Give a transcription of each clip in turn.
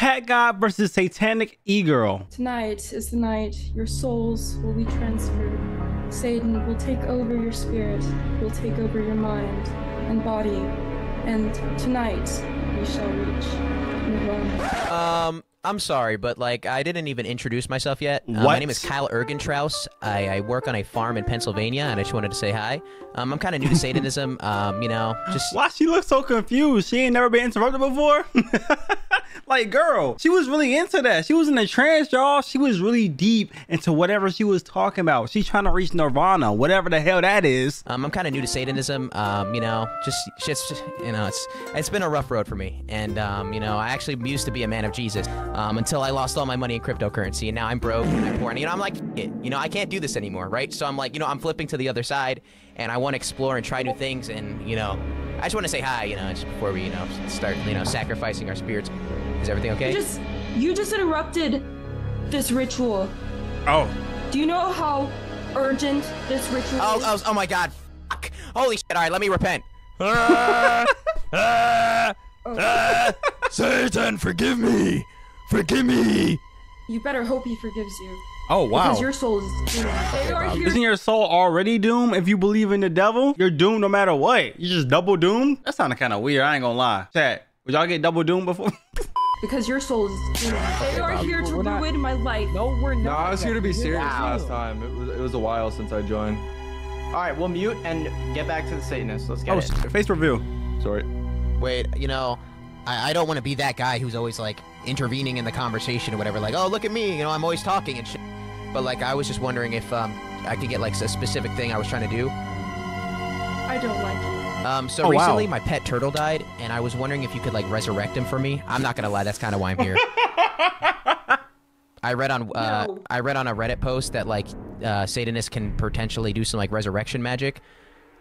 PackGod versus Satanic E-Girl. Tonight is the night your souls will be transferred. Satan will take over your spirit, will take over your mind and body, and tonight we shall reach Nirvana. Um, I'm sorry, but like I didn't even introduce myself yet. Uh, my name is Kyle Ergentraus. I, I work on a farm in Pennsylvania, and I just wanted to say hi. Um, I'm kind of new to Satanism. Um, you know, just Why she looks so confused? She ain't never been interrupted before. like, girl, she was really into that. She was in a trance, y'all. She was really deep into whatever she was talking about. She's trying to reach Nirvana, whatever the hell that is. um, I'm kind of new to Satanism. Um, you know, just just, you know, it's it's been a rough road for me, and um, you know, I actually used to be a man of Jesus. Um, until I lost all my money in cryptocurrency, and now I'm broke and I'm poor, and you know, I'm like, it, you know, I can't do this anymore, right? So I'm like, you know, I'm flipping to the other side, and I want to explore and try new things, and you know, I just want to say hi, you know, just before we, you know, start, you know, sacrificing our spirits. Is everything okay? You just you just interrupted this ritual. Oh, Do you know how urgent this ritual Oh, is? oh, oh my God! Fuck. Holy shit! All right, let me repent. Ah, ah, ah. Satan, forgive me! Forgive me! You better hope he forgives you. oh wow. Because your soul is doomed. They are here Isn't your soul already doomed if you believe in the devil? You're doomed no matter what. You just double doomed? That sounded kind of weird. I ain't gonna lie. Chat, would y'all get double doomed before? because your soul is doomed. They are here to We're not- ruin my life. No, we're not. No, I was here to be serious out. last time. It was it was a while since I joined. All right, we'll mute and get back to the Satanists. Let's get oh, it. s- face review. Sorry. Wait, you know, I, I don't want to be that guy who's always like intervening in the conversation or whatever. Like, oh, look at me, you know, I'm always talking and shit. But like, I was just wondering if um I could get like a specific thing I was trying to do. I don't like it. Um, so Oh, wow. recently my pet turtle died, and I was wondering if you could like resurrect him for me. I'm not gonna lie, that's kind of why I'm here. I read on uh, No. I read on a Reddit post that like uh, Satanists can potentially do some like resurrection magic.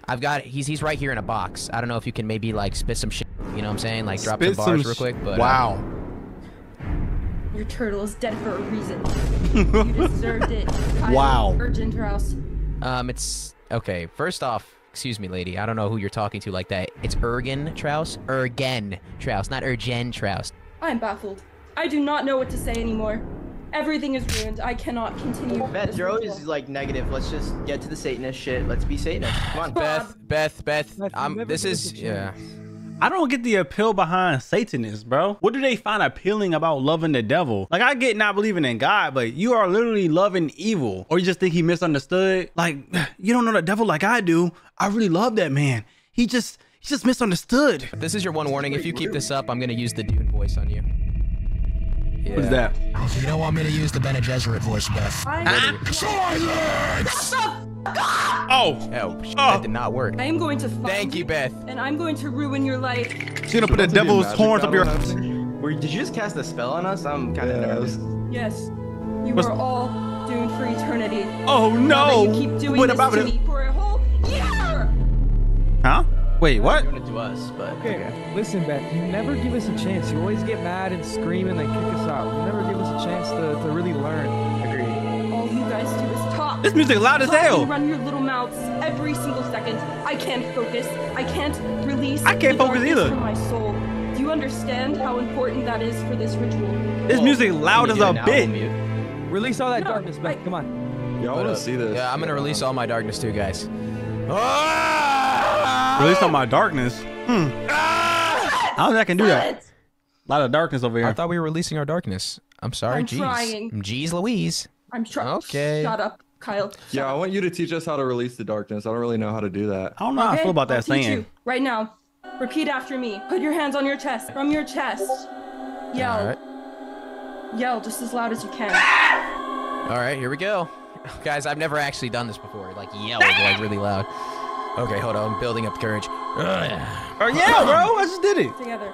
I've got he's he's right here in a box. I don't know if you can maybe like spit some shit. You know what I'm saying? Like drop Spit some bars sh- real quick. But uh, wow. Your turtle is dead for a reason. you deserved it. Kyle Wow. Urgent Rouse. um, it's okay. First off, excuse me, lady. I don't know who you're talking to like that. It's Ergen Traus. Ergen Traus, not Ergen Traus. I am baffled. I do not know what to say anymore. Everything is ruined. I cannot continue. Beth, this you're always like negative. Let's just get to the Satanist shit. Let's be Satanist. Come on. Beth, Beth, Beth. Beth, you Um, this is yeah. Chance. I don't get the appeal behind Satanists, bro. What do they find appealing about loving the devil? Like, I get not believing in God, but you are literally loving evil. Or you just think he misunderstood? Like, you don't know the devil like I do. I really love that man. He just, he just misunderstood. This is your one warning. If you keep this up, I'm gonna use the Dune voice on you. Yeah. What is that? You don't want me to use the Bene Gesserit voice, Beth. I, Oh, Oh, Oh. that did not work. I am going to find Thank you, Beth. and I'm going to ruin your life. she's gonna put the About to do devil's horns up your. battle Were, did you just cast a spell on us? I'm kind of Yeah, nervous. Yes, you What's- are all doomed for eternity. Oh no! you keep doing What about this about to it? me for a whole year. Huh? Wait, what? Doing it to us, but Okay, listen, Beth. You never give us a chance. You always get mad and scream and then kick us out. You never give us a chance to, to really learn. agreed. All you guys do is talk. This music loud as Talk hell. and run your little mouths every single second. I can't focus. I can't release. I can't focus either. From my soul. Do you understand how important that is for this ritual? This music loud as a an album bit. Release all that No, darkness, Beth. I- Come on. Yeah, I want to see this. Yeah, I'm gonna release all my darkness too, guys. Release all my darkness. Hmm. I don't think I can do that. A lot of darkness over here. I thought we were releasing our darkness. I'm sorry, I'm jeez. trying. Jeez Louise. I'm trying. Okay. Shut up, Kyle. Yeah, I want you to teach us how to release the darkness. I don't really know how to do that. I don't know how I feel about that I'll teach saying. you right now. Repeat after me. Put your hands on your chest. From your chest. Yell. All right. Yell just as loud as you can. All right, here we go. Guys, I've never actually done this before. Like yelled like really loud. Okay, hold on. I'm building up courage. Ugh. Oh yeah, bro. I just did it. Together.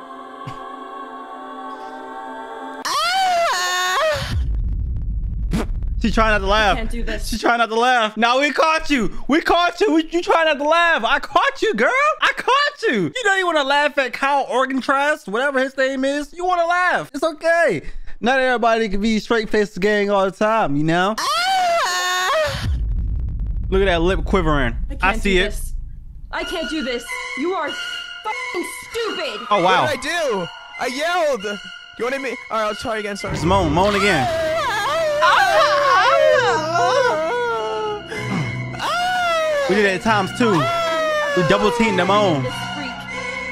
She trying not to laugh. Can't do this. She trying not to laugh. Now we caught you. We caught you. We, you trying not to laugh. I caught you, girl. I caught you. You know you want to laugh at Kyle Orgentrust, whatever his name is. You want to laugh. It's okay. Not everybody can be straight faced gang all the time, you know? Ah! Look at that lip quivering. I, can't I, see do it. This. I can't do this. You are fucking stupid. Oh wow. What did I do? I yelled. You want to me? All right, I'll try again. Sorry. Just moan, moan again. Ah! We did it at times two. We double teamed them on.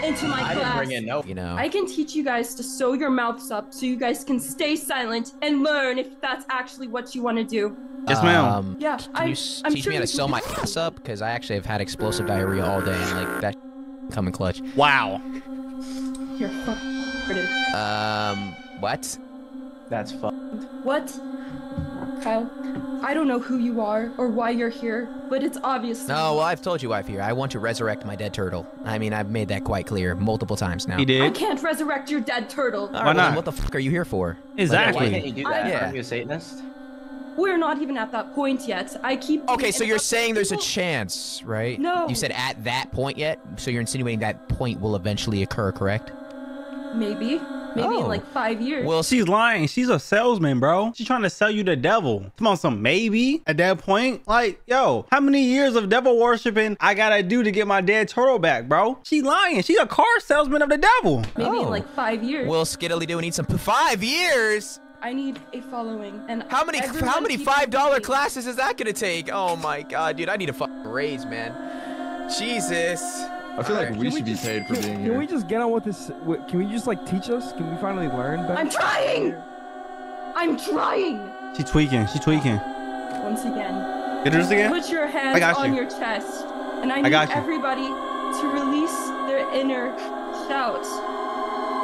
Into my I didn't class. bring in no. You know. I can teach you guys to sew your mouths up so you guys can stay silent and learn if that's actually what you want to do. Yes, ma'am. Um, Yeah, Can I, you s- I'm teach sure me how to sew my ass up? Because I actually have had explosive diarrhea all day, and like that coming clutch. Wow. You're fucking Um, what? That's fun. What? Kyle, I don't know who you are or why you're here, but it's obvious. No, well, I've told you why I'm here. I want to resurrect my dead turtle. I mean, I've made that quite clear multiple times now. He did. I can't resurrect your dead turtle. All right, Why well, then not? What the fuck are you here for? Exactly. Why can't you do that? Yeah. Aren't you a Satanist? We're not even at that point yet. I keep. Okay, so you're saying there's a chance, right? No. You said at that point yet, so you're insinuating that point will eventually occur, correct? Maybe. Maybe Oh. in like five years. Well, She's lying. She's a salesman, bro. She's trying to sell you the devil. Come on, some maybe at that point. Like, yo, how many years of devil worshiping I gotta do to get my dead turtle back, bro? She lying. She's a car salesman of the devil. Maybe Oh. in like five years. Will Skiddly do we need some five years? I need a following. And How many how many five dollar classes is that gonna take? Oh my god, dude, I need a fucking raise, man. Jesus. I feel like we Can should be just- paid for can- being Can here. we just get on with this? wi- Can we just like teach us? Can we finally learn? Beth? I'm trying! I'm trying! She's tweaking. She's tweaking. Once again, Did this again? put your hands got on your chest. And I need got you. everybody to release their inner shout.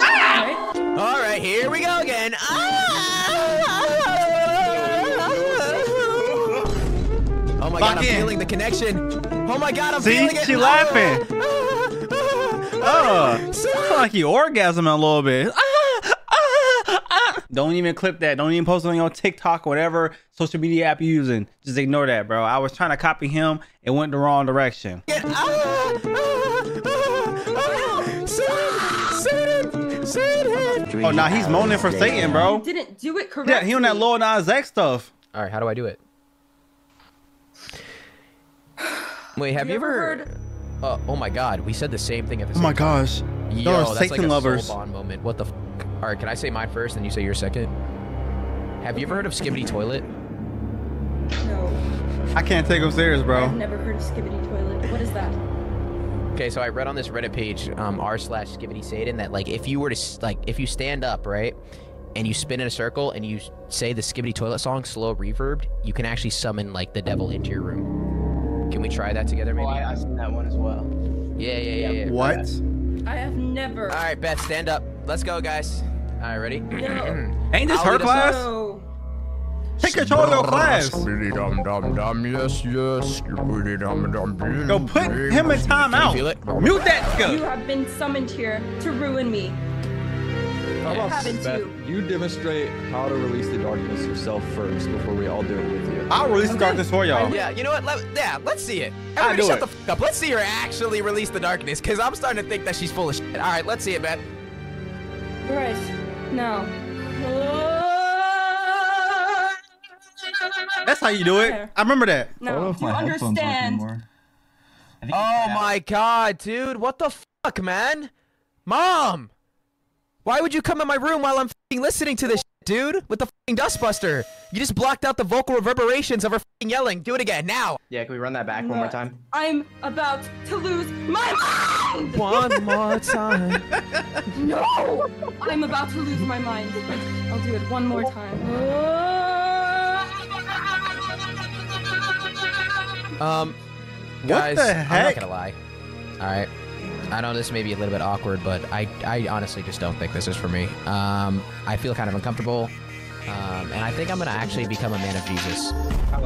Alright? All right, here we go again. Ah! Oh my god, Lock I'm in. feeling the connection. Oh my god, I'm See? feeling it. See, She laughing. Ah! Oh, Oh. like you orgasming a little bit. Ah, ah, ah. Don't even clip that. Don't even post it on your TikTok, whatever social media app you're using. Just ignore that, bro. I was trying to copy him. It went the wrong direction. Oh, nah, he's moaning for Satan, bro. Didn't do it correctly. Yeah, he on that Lil Nas X stuff. All right, how do I do it? Wait, have you, You ever ever? heard- Uh, oh my God, we said the same thing at the Oh same my time. gosh. Yo, Y'all that's Satan like a lovers. soul bond moment. What the? F- All right, can I say mine first, and you say your second? Have you ever heard of Skibidi Toilet? No. I can't take him serious, I've never heard of Skibidi Toilet. What is that? Okay, so I read on this Reddit page, um, r slash Skibidi Satan, that like if you were to like if you stand up right, and you spin in a circle and you say the Skibidi Toilet song slow reverbed, you can actually summon like the devil into your room. Can we try that together, maybe? Oh, I, I seen that one as well. yeah, yeah, yeah, yeah. What? I have never. All right, Beth, stand up. Let's go, guys. All right, ready? No. Ain't this I'll her class? No. Take control of your class. Dum-dum-dum, yes, yes. Skibbity-dum-dum. Yo, put him in timeout. feel? Mute that You have been summoned here to ruin me. How about Beth, you? you demonstrate how to release the darkness yourself first before we all do it with you. I'll release the darkness for y'all. Yeah, you know what? Let, yeah, let's see it. Everybody shut it. the f- up. Let's see her actually release the darkness, because I'm starting to think that she's full of shit. All right, let's see it, Beth. Right. Now. That's how you do it. There. I remember that. Now, do you understand? Oh my god, dude. What the fuck, man? Mom! Why would you come in my room while I'm fing listening to this shit, dude? With the fing dustbuster. You just blocked out the vocal reverberations of her fing yelling. Do it again, now. Yeah, can we run that back one more time? I'm about to lose my mind! One more time. No! I'm about to lose my mind. I'll do it one more time. Um, What guys, the I'm not gonna lie. All right, I know this may be a little bit awkward, but I, I honestly just don't think this is for me. Um, I feel kind of uncomfortable, um, and I think I'm gonna actually become a man of Jesus.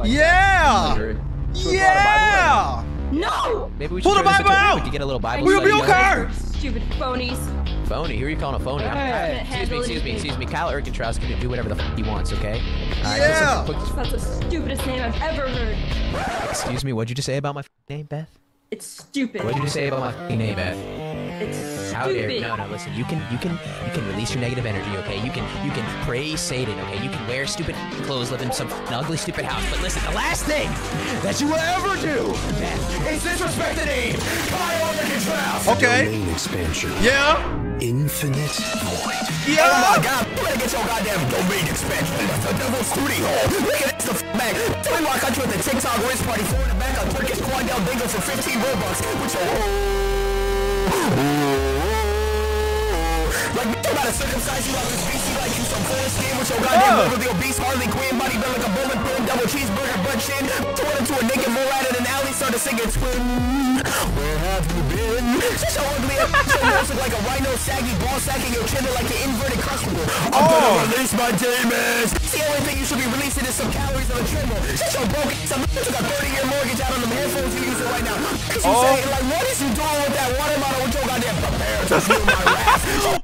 Yeah. Yeah. No! Maybe we should Pull the turn this into Bible out! We could get a little Bible We'll be okay. Stupid phonies. Phony? Who are you calling a phony? Hey. Excuse me, excuse me, excuse me. Kyle Erkentraus can do whatever the f- he wants, okay? All right, Yeah. listen, quick- That's the stupidest name I've ever heard. excuse me, what'd you just say about my f- name, Beth? It's stupid. What'd you say about my f- name, Beth? It's stupid. How dare stupid. no no listen you can you can you can release your negative energy okay you can you can praise Satan okay you can wear stupid clothes live in some ugly stupid house but listen the last thing that you will ever do Beth, is disrespect the name Kyle Erkentraus Okay. Domain expansion. Yeah. Infinite void. Oh my god, you better get your goddamn domain expansion. That's the devil's studio. Look at this, the f- back. Tell me why I cut you at the TikTok wrist party, four in the back of Turkish Quandale Dingo for 15 Robux. With your like, bitch, I'm about to circumcise you out this BC like you some full skin with your goddamn Oh. your beast Harley Quinn body built like a bowling pin, double cheeseburger, butt chin. Torn into a naked mole out in an alley, started singing twin. Where have you been? She's so ugly, your nose look like a rhino, saggy ball sack, and your chin like the inverted crushable. I'm Oh. gonna release my demons. The only thing you should be releasing is some calories of a trimble. She's so broken, some took a 30 year mortgage out on them headphones you using right now. Cause you Oh. say, like, what is you doing with that water bottle with your goddamn prepare to feel my wrath?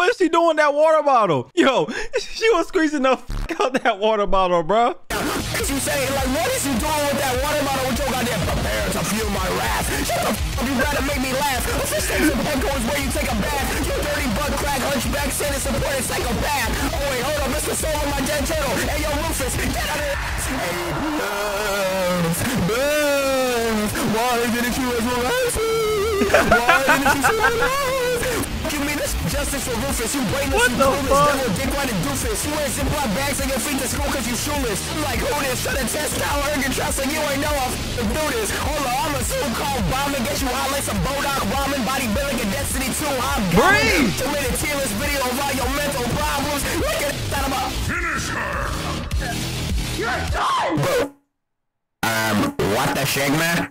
What the fuck was she doing with that water bottle? Yo, she was squeezing the fuck out that water bottle, bro. Cause you say, like, what is you doing with that water bottle with your goddamn prepare to feel my wrath? Shut the f up, you gotta make me laugh. A fish takes a Petco is where you take a bath. You dirty butt crack, hunchback, sin and supported psychopath. Oh wait, hold on, Mr. Soul my dead turtle. Hey yo, Rufus, get out of here. Hey, Buzz, Buzz, why didn't you resurrect me? Why didn't you survive? You mean this justice for Rufus? You brainless, What you the clueless, fuck? devil, dick riding doofus. You wear Ziploc bags on your feet to school cause you shoeless. I'm like, who this? Trying to test out Ergen Trust like you ain't know I'll f***ing do this. Hold on, I'm a so-called bombing. Get you hot like some Buldak ramen. Bodybuilding and Destiny 2. I'm Breathe. To made a tearless video of all your mental problems. Look at that, I'm a... Finish her! You're done! Um, what the shit, man?